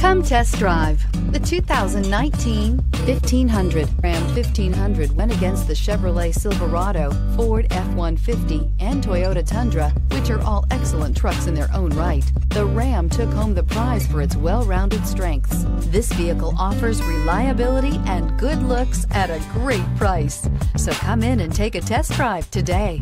Come test drive the 2019 1500. Ram 1500 went against the Chevrolet Silverado, Ford F-150, and Toyota Tundra, which are all excellent trucks in their own right. The Ram took home the prize for its well-rounded strengths. This vehicle offers reliability and good looks at a great price. So come in and take a test drive today.